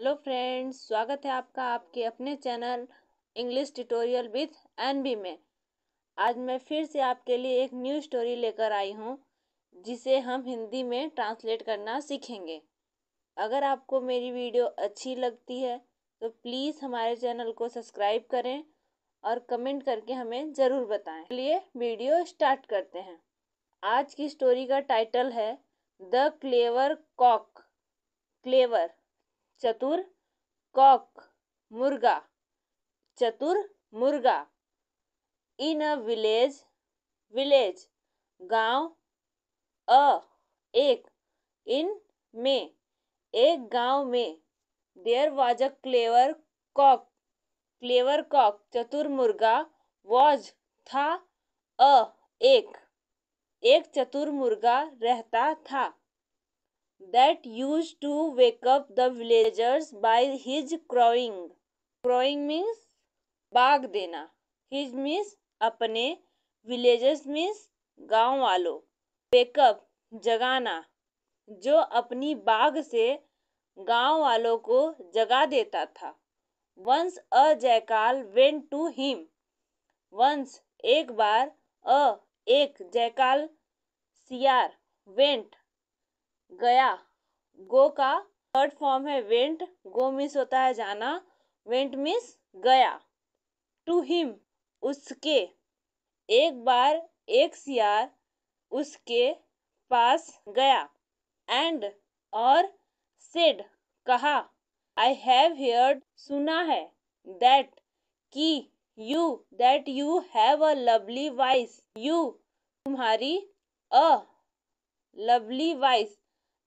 Hello friends, स्वागत है आपका आपके अपने channel English tutorial with NB में। आज मैं फिर से आपके लिए एक न्यू स्टोरी लेकर आई हूँ, जिसे हम हिंदी में ट्रांसलेट करना सीखेंगे। अगर आपको मेरी वीडियो अच्छी लगती है तो प्लीज़ हमारे चैनल को सब्सक्राइब करें और कमेंट करके हमें ज़रूर बताएँ। चलिए वीडियो स्टार्ट करते हैं। आज की स्टोरी का टाइटल है द क्लेवर कॉक क्लेवर चतुर कॉक मुर्गा। चतुर मुर्गा। In a village village. गाँव, अ, एक। इन में, एक गाँव में। There was a clever cock clever cock, चतुर मुर्गा वॉज़, था, अ, एक। एक चतुर मुर्गा रहता था। That used to wake up the villagers by his crowing. Crowing means बाग देना his means अपने villagers means गाँव वालों वेकअप जगाना जो अपनी बाग से गाँव वालों को जगा देता था once a jackal went to him once एक बार अ एक जयकाल सियार वेंट गया। गो का थर्ड फॉर्म है वेंट गो मिस होता है जाना। वेंट मिस गया। टू हिम उसके। एक बार, एक सियार, उसके पास गया। एंड और सेड कहा आई हैव हियर्ड सुना है दैट कि you that you have a lovely voice you तुम्हारी a lovely voice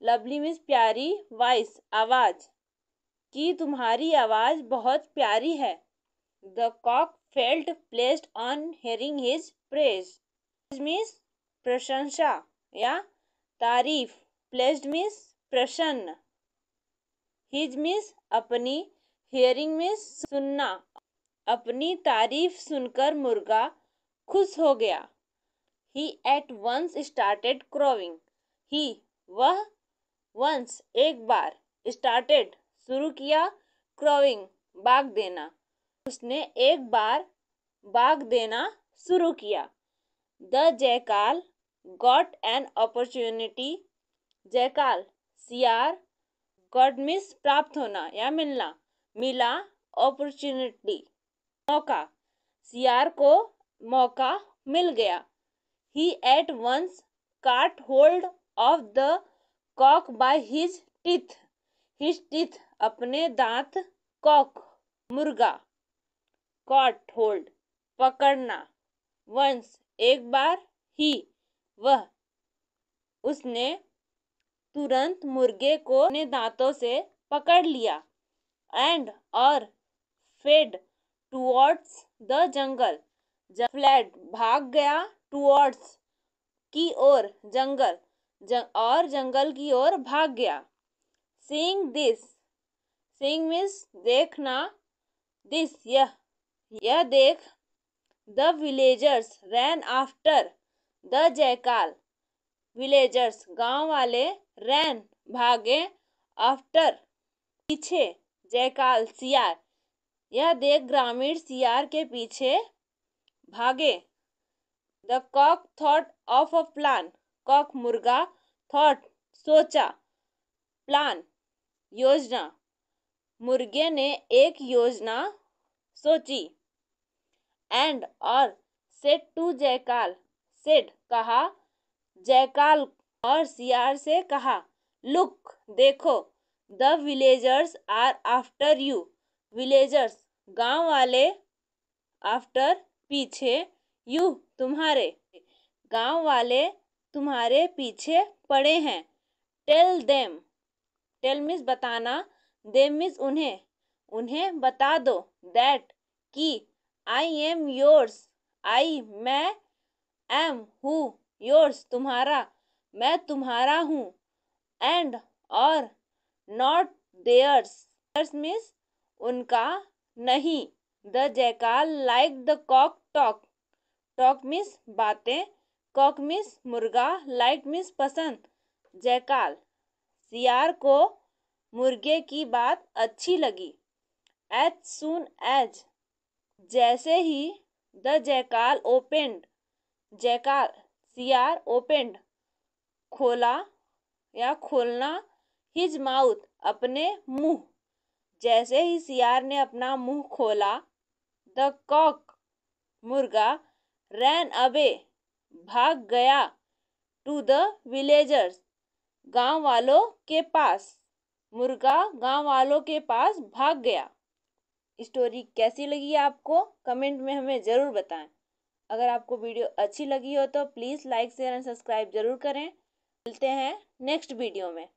lovely means प्यारी वॉइस आवाज़। कि तुम्हारी आवाज़ बहुत प्यारी है। The cock felt pleased on hearing his praise means प्रशंसा या तारीफ़। प्लेस्ड मीन्स प्रसन्न। हिज मीन्स अपनी। हेयरिंग मीन्स सुनना। अपनी तारीफ़ सुनकर मुर्गा खुश हो गया। He at once started crowing he वह वंस एक बार स्टार्टेड शुरू किया क्रोविंग बाग देना। उसने एक बार बाग देना शुरू किया। The jackal got an opportunity jackal सियार गॉड मिस प्राप्त होना या मिलना। मिला अपॉर्चुनिटी मौका। सियार को मौका मिल गया। He at once caught hold of the cock by his teeth. His teeth अपने दांत कॉक मुर्गा। कॉट होल्ड पकड़ना। वंस एक बार ही। वह उसने तुरंत मुर्गे को अपने दांतों से पकड़ लिया एंड और fled towards the jungle fled भाग गया टुवर्ड्स की ओर जंगल जंग, और जंगल की ओर भाग गया। सींग दिस सींग मीन्स देखना। दिस यह यह देख। The villagers ran after the jackal villagers गाँव वाले रैन भागे आफ्टर पीछे जयकाल सियार। यह देख ग्रामीण सियार के पीछे भागे। The cock thought of a plan cock मुर्गा थॉट सोचा प्लान योजना। मुर्गे ने एक योजना सोची। एंड और सेट टू जयकाल। सेट कहा, जयकाल और सियार से कहा लुक देखो the villagers are after you villagers गाँव वाले आफ्टर पीछे यू तुम्हारे। गाँव वाले तुम्हारे पीछे पड़े हैं। टेल देम टेल मिस बताना। देम मिस उन्हें। उन्हें बता दो। दैट कि आई एम योर्स आई मैं एम हूँ योर्स तुम्हारा। मैं तुम्हारा हूँ। एंड और नॉट देयर्स मिस उनका नहीं। The jackal like the cock talk talk means बातें कॉक मिस मुर्गा, लाइट मिस पसंद। जयकाल, सियार को मुर्गे की बात अच्छी लगी। एज सुन एज, जैसे ही द जयकाल ओपेंड। जयकाल, सियार ओपेंड। खोला या खोलना, हिज माउथ, अपने मुँह। जैसे ही सियार ने अपना मुँह खोला, द कॉक मुर्गा रैन अवे। भाग गया। टू द विलेजर्स गाँव वालों के पास, मुर्गा गाँव वालों के पास भाग गया। स्टोरी कैसी लगी आपको? कमेंट में हमें ज़रूर बताएँ। अगर आपको वीडियो अच्छी लगी हो तो please like share and subscribe ज़रूर करें। मिलते हैं नेक्स्ट वीडियो में।